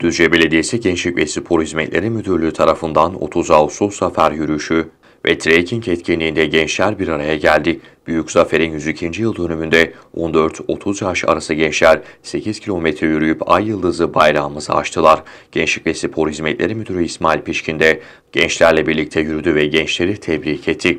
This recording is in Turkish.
Düzce Belediyesi Gençlik ve Spor Hizmetleri Müdürlüğü tarafından 30 Ağustos Zafer Yürüyüşü ve trekking etkinliğinde gençler bir araya geldi. Büyük Zafer'in 102. yıl dönümünde 14-30 yaş arası gençler 8 kilometre yürüyüp Ay Yıldızı bayrağımızı açtılar. Gençlik ve Spor Hizmetleri Müdürü İsmail Pişkin de gençlerle birlikte yürüdü ve gençleri tebrik etti.